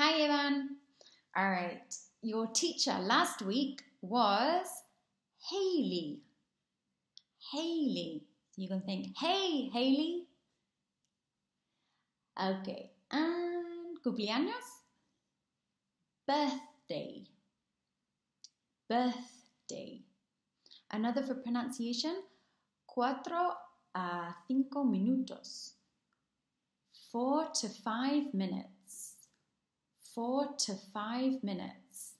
Hi, Ivan. All right. Your teacher last week was Haley. Haley. You can think, hey, Haley. Okay. And cumpleaños? Birthday. Birthday. Another for pronunciation, cuatro a cinco minutos. Four to five minutes. Four to five minutes.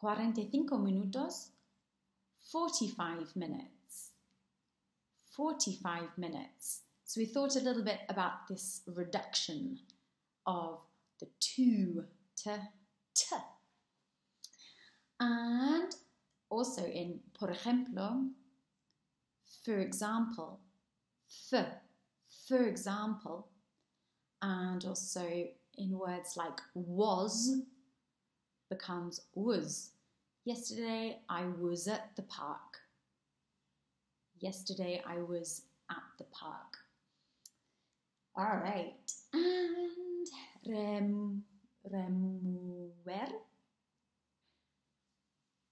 45 minutos. 45 minutes. 45 minutes. So we thought a little bit about this reduction of the two to t. And also in por ejemplo, for example, f, for example, and also in words like was becomes was. Yesterday I was at the park. Yesterday I was at the park. All right. And rem, remover,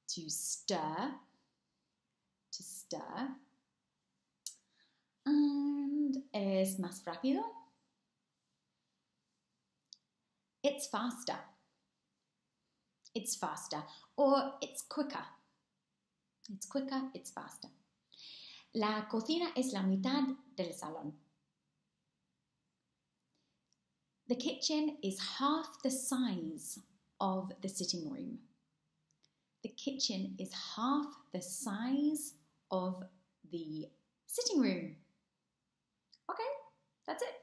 to stir, to stir. And es más rápido. It's faster. It's faster. Or it's quicker. It's quicker, it's faster. La cocina es la mitad del salón. The kitchen is half the size of the sitting room. The kitchen is half the size of the sitting room. Okay, that's it.